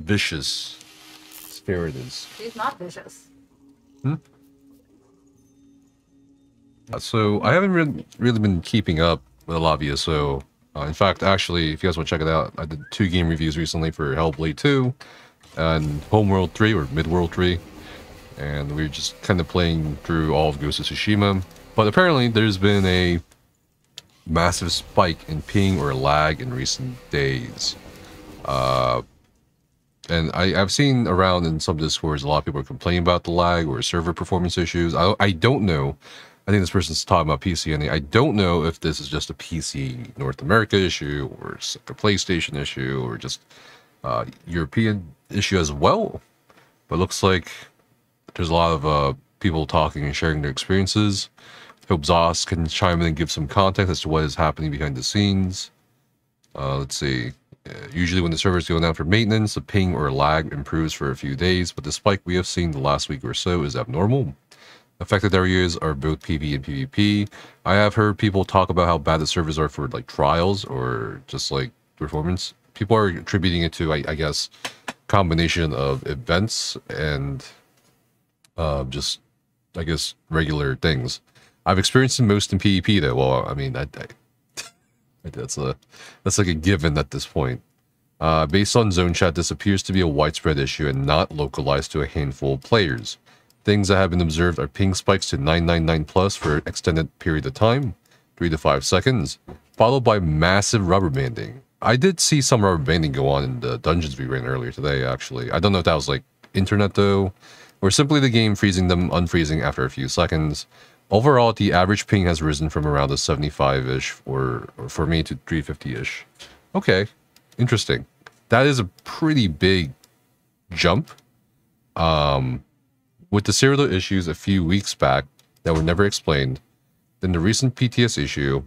vicious spirit is. She's not vicious. Uh, So I haven't really, really been keeping up with a lot of ESO. Uh, in fact, actually, if you guys want to check it out, I did two game reviews recently for Hellblade 2 and Homeworld 3 or Midworld 3. And we are just kind of playing through all of Ghost of Tsushima. But apparently there's been a massive spike in ping or lag in recent days. Uh, and I, I've seen around in some discords a lot of people are complaining about the lag or server performance issues. I, I don't know. I think this person's talking about PC, and I don't know if this is just a PC North America issue or it's like a PlayStation issue or just uh, European issue as well. But it looks like there's a lot of uh, people talking and sharing their experiences. Hope ZOS can chime in and give some context as to what is happening behind the scenes. Uh, let's see. Uh, usually, when the servers go down for maintenance, the ping or lag improves for a few days, but the spike we have seen the last week or so is abnormal. Affected areas are both PvE and PvP. I have heard people talk about how bad the servers are for like trials or just like performance. People are attributing it to, I, I guess, combination of events and uh, just, I guess, regular things. I've experienced the most in PvP though. Well, I mean, I, I that's a that's like a given at this point. Uh, based on zone chat, this appears to be a widespread issue and not localized to a handful of players. Things that have been observed are ping spikes to 999 plus for an extended period of time, 3 to 5 seconds, followed by massive rubber banding. I did see some rubber banding go on in the dungeons we ran earlier today, actually. I don't know if that was like internet though, or simply the game freezing them unfreezing after a few seconds. Overall, the average ping has risen from around a 75-ish or, or for me to 350-ish. Okay, interesting. That is a pretty big jump. Um, with the serial issues a few weeks back that were never explained, then the recent PTS issue,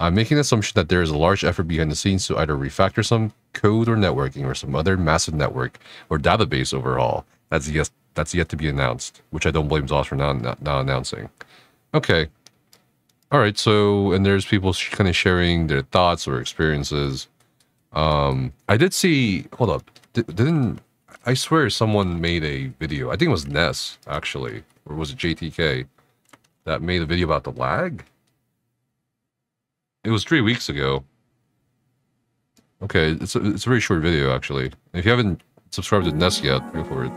I'm making the assumption that there is a large effort behind the scenes to either refactor some code or networking or some other massive network or database overhaul. That's yet that's yet to be announced, which I don't blame ZOS for not, not, not announcing. Okay. All right. So, and there's people sh- kind of sharing their thoughts or experiences. Um, I did see. Hold up. Di- didn't I swear someone made a video? I think it was Ness actually, or was it JTK that made a video about the lag? It was three weeks ago. Okay, it's a, it's a very short video actually. If you haven't subscribed to Ness yet, go for it.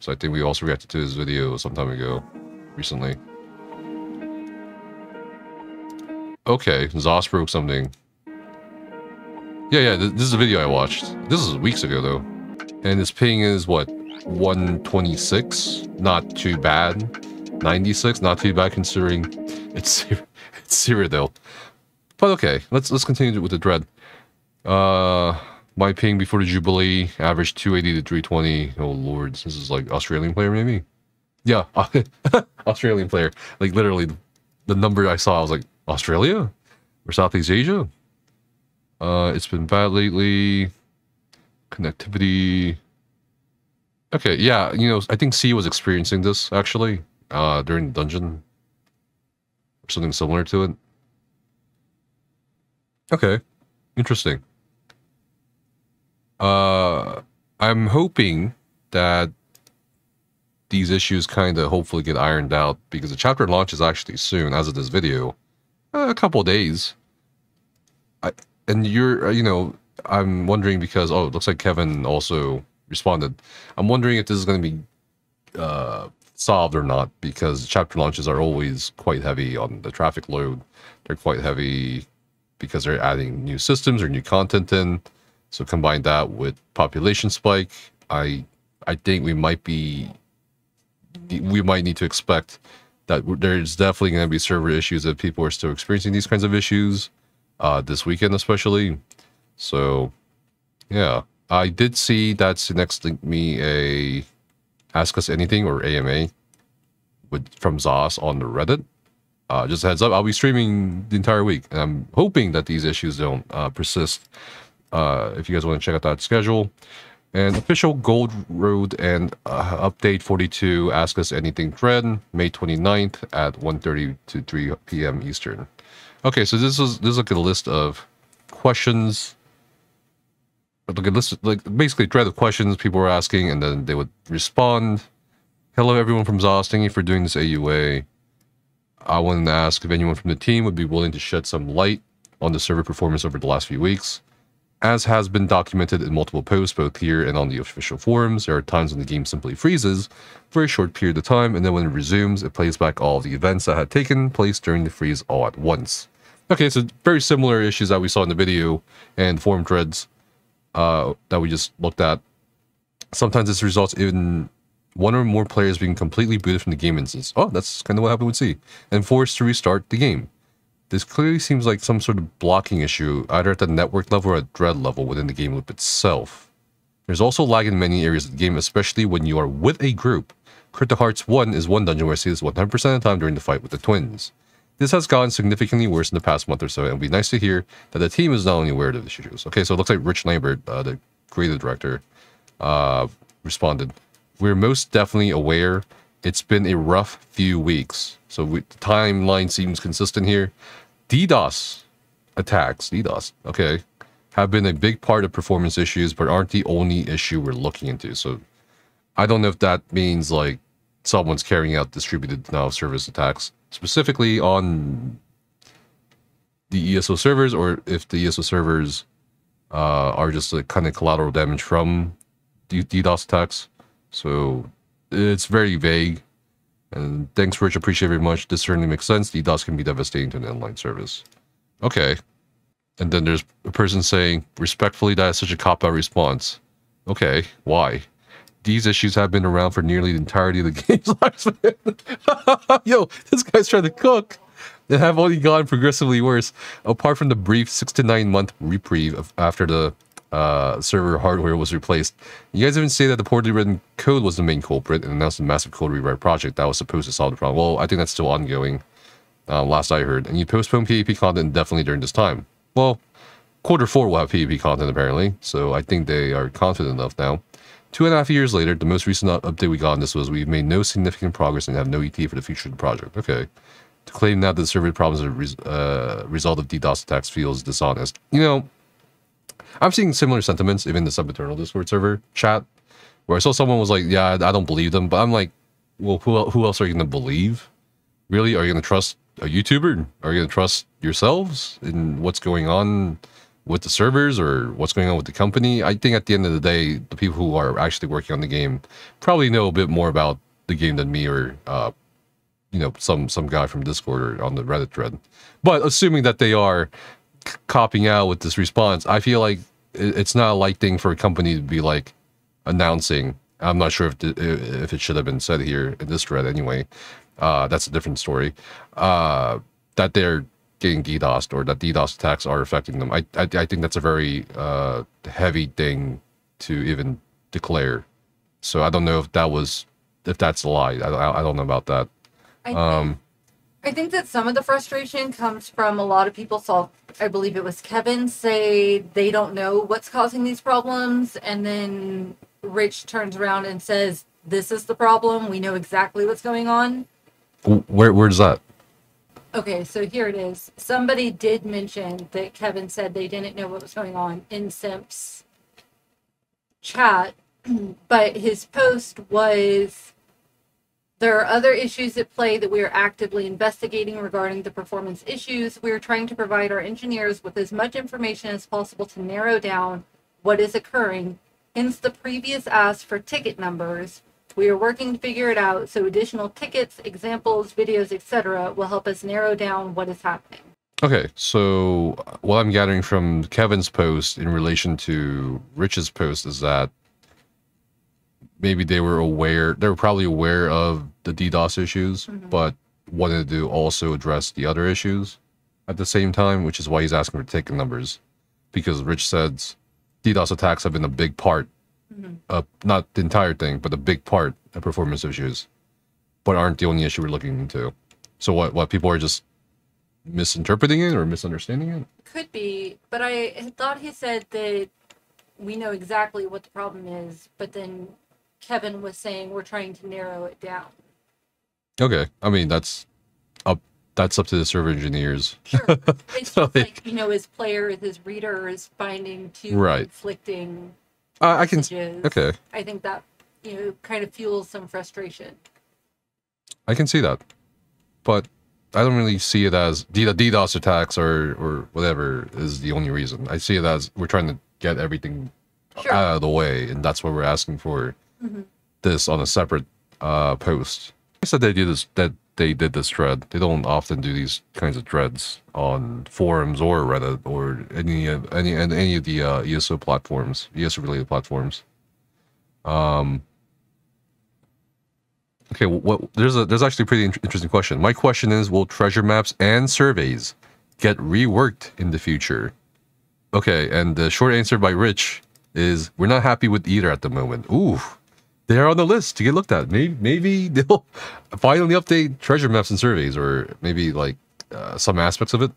So I think we also reacted to his video some time ago, recently. Okay, ZOS broke something. Yeah, yeah, th- this is a video I watched. This is weeks ago, though. And his ping is, what, 126? Not too bad. 96? Not too bad considering it's, it's Cyrodiil. But okay, let's let's continue with the dread. Uh, my ping before the Jubilee averaged 280 to 320. Oh lords, this is like Australian player maybe? Yeah, Australian player. Like literally, the number I saw, I was like, Australia or Southeast Asia. Uh, it's been bad lately. Connectivity. Okay, yeah, you know, I think C was experiencing this actually uh, during the dungeon or something similar to it. Okay, interesting. Uh, I'm hoping that these issues kind of hopefully get ironed out because the chapter launch is actually soon, as of this video, a couple days. I, and you're, uh, you know, I'm wondering because oh, it looks like Kevin also responded. I'm wondering if this is going to be uh, solved or not because chapter launches are always quite heavy on the traffic load. They're quite heavy because they're adding new systems or new content in. So combine that with population spike, I I think we might be we might need to expect that there's definitely going to be server issues if people are still experiencing these kinds of issues uh, this weekend especially. So yeah, I did see that Cinex linked me a Ask Us Anything or AMA with from ZOS on the Reddit. Uh, just heads up, I'll be streaming the entire week, and I'm hoping that these issues don't uh, persist. Uh, if you guys want to check out that schedule, and official Gold Road and uh, Update 42 Ask Us Anything thread, May 29th at 1:30 to 3 p.m. Eastern. Okay, so this is this is like a list of questions like a list, like basically a thread of questions people were asking, and then they would respond. Hello, everyone from ZOS. Thank you for doing this AUA. I wanted to ask if anyone from the team would be willing to shed some light on the server performance over the last few weeks. As has been documented in multiple posts, both here and on the official forums, there are times when the game simply freezes for a short period of time, and then when it resumes, it plays back all the events that had taken place during the freeze all at once. Okay, so very similar issues that we saw in the video and forum threads uh, that we just looked at. Sometimes this results in one or more players being completely booted from the game instance. Oh, that's kind of what happened with C, and forced to restart the game. This clearly seems like some sort of blocking issue, either at the network level or at thread level within the game loop itself. There's also lag in many areas of the game, especially when you are with a group. Crypt of Hearts 1 is one dungeon where I see this 100% of the time during the fight with the twins. This has gotten significantly worse in the past month or so, and it would be nice to hear that the team is not only aware of these issues. Okay, so it looks like Rich Lambert, uh, the creative director, uh, responded. We're most definitely aware it's been a rough few weeks. So we, the timeline seems consistent here. DDoS attacks, DDoS, okay, have been a big part of performance issues, but aren't the only issue we're looking into. So I don't know if that means like someone's carrying out distributed denial of service attacks specifically on the ESO servers, or if the ESO servers uh, are just like kind of collateral damage from DDoS attacks. So it's very vague. And thanks, Rich. Appreciate very much. This certainly makes sense. The DDoS can be devastating to an inline service. Okay. And then there's a person saying, respectfully, that is such a cop out response. Okay. Why? These issues have been around for nearly the entirety of the game's lifespan. Yo, this guy's trying to cook. They have only gotten progressively worse, apart from the brief six to nine month reprieve after the uh, server hardware was replaced. You guys even say that the poorly written code was the main culprit and announced a massive code rewrite project that was supposed to solve the problem. Well, I think that's still ongoing, uh, last I heard. And you postponed PvP content definitely during this time. Well, quarter four will have PvP content apparently, so I think they are confident enough now. Two and a half years later, the most recent update we got on this was we've made no significant progress and have no ET for the future of the project. Okay. To claim now that the server problems are res- uh, result of DDoS attacks feels dishonest. You know, I'm seeing similar sentiments even in the Sempiternal Discord server chat, where I saw someone was like, "Yeah, I don't believe them," but I'm like, "Well, who who else are you going to believe? Really, are you going to trust a YouTuber? Are you going to trust yourselves in what's going on with the servers or what's going on with the company?" I think at the end of the day, the people who are actually working on the game probably know a bit more about the game than me or uh, you know some some guy from Discord or on the Reddit thread. But assuming that they are copping out with this response, I feel like it's not a light thing for a company to be like announcing. I'm not sure if the, if it should have been said here in this thread anyway. Uh, that's a different story. Uh, that they're getting DDoSed or that DDoS attacks are affecting them. I I, I think that's a very uh, heavy thing to even declare. So I don't know if that was if that's a lie. I, I don't know about that. I um, I think that some of the frustration comes from a lot of people saw I believe it was Kevin say they don't know what's causing these problems and then Rich turns around and says this is the problem. We know exactly what's going on. Where where's that? Okay, so here it is. Somebody did mention that Kevin said they didn't know what was going on in Simp's chat, but his post was there are other issues at play that we are actively investigating regarding the performance issues. We are trying to provide our engineers with as much information as possible to narrow down what is occurring. Hence the previous ask for ticket numbers. We are working to figure it out, so additional tickets, examples, videos, etc. will help us narrow down what is happening. Okay, so uh, what I'm gathering from Kevin's post in relation to Rich's post is that maybe they were aware they were probably aware of the DDoS issues, mm-hmm. but wanted to also address the other issues at the same time, which is why he's asking for ticket numbers. Because Rich says DDoS attacks have been a big part mm-hmm. of not the entire thing, but a big part of performance issues, but aren't the only issue we're looking into. So what what people are just misinterpreting it or misunderstanding it? Could be, but I thought he said that we know exactly what the problem is, but then Kevin was saying we're trying to narrow it down. Okay, I mean that's up that's up to the server engineers. Sure. It's So, just like, you know, his player, his reader is finding two Right. conflicting Uh, I can. Okay, I think that, you know, kind of fuels some frustration. I can see that, but I don't really see it as DDoS attacks or or whatever is the only reason. I see it as we're trying to get everything Sure. out of the way, and that's what we're asking for Mhm. this on a separate uh, post. I said they did this that they did this thread. They don't often do these kinds of threads on forums or Reddit or any of any and any of the uh, ESO platforms, ESO related platforms. Um. Okay, what there's a there's actually a pretty in- interesting question. My question is, will treasure maps and surveys get reworked in the future? Okay, and the short answer by Rich is we're not happy with either at the moment. Ooh, they're on the list to get looked at. Maybe maybe they'll finally update treasure maps and surveys, or maybe like uh, some aspects of it.